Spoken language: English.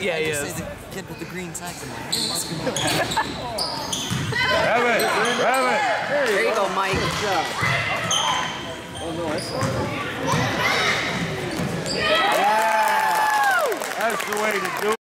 Yeah, I he say the kid with the green tux. in my like. Have it. Have it. There you go, Mike. Good job. Oh no, I saw that. Yeah! That's the way to do it.